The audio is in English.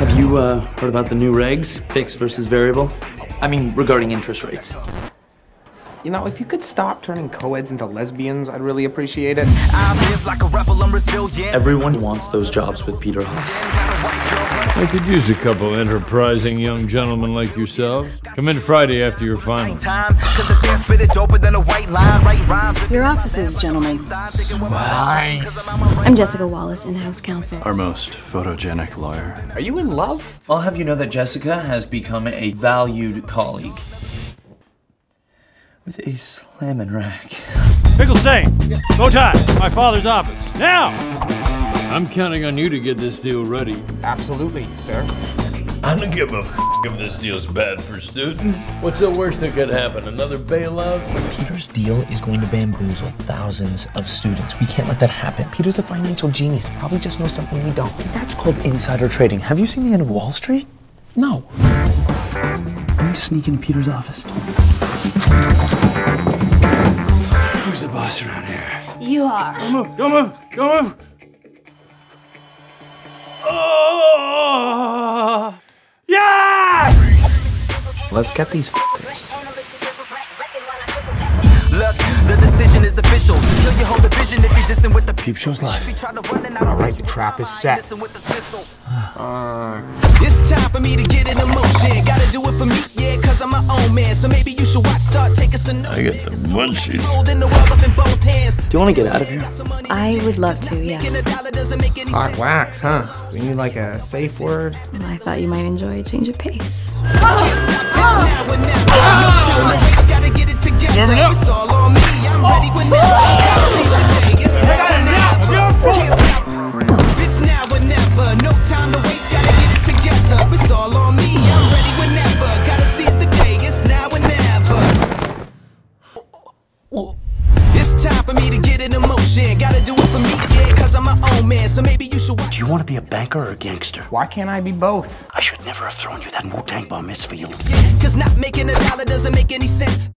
Have you uh, heard about the new regs, fixed versus variable? I mean, regarding interest rates. You know, if you could stop turning co-eds into lesbians, I'd really appreciate it. I live like a rebel, I'm resilient. Everyone wants those jobs with Peter Hoss. I could use a couple enterprising young gentlemen like yourselves. Come in Friday after your finals. Time, cause the sand spit it doper than a white line, right rhymes. Your offices, gentlemen. Nice. I'm Jessica Wallace, in-house counsel. Our most photogenic lawyer. Are you in love? I'll have you know that Jessica has become a valued colleague. With a slamming rack. Pickle Sane, go time. My father's office. Now! I'm counting on you to get this deal ready. Absolutely, sir. I don't give a f if this deal's bad for students. What's the worst that could happen? Another bailout? Peter's deal is going to bamboozle thousands of students. We can't let that happen. Peter's a financial genius. He probably just knows something we don't. That's called insider trading. Have you seen the end of Wall Street? No. I need to sneak into Peter's office. Who's the boss around here? You are. Don't move, don't move, don't move. Let's get these fuckers. Look, the decision is official. Kill your whole division if you dissing with the Peep show's live. Alright, the trap is set. It's time for me to get in motion. I get the munchies. Holding the world up in both hands. Do you want to get out of here? I would love to, yes. Hot wax, huh? We need like a safe word. Well, I thought you might enjoy a change of pace. Can't stop this now or Oh, get. Gotta do it for me, yeah, cause I'm my own man. So maybe you should watch. Do you want to be a banker or a gangster? Why can't I be both? I should never have thrown you that Wu Tang bar mitzvah, you. Cause not making a dollar doesn't make any sense.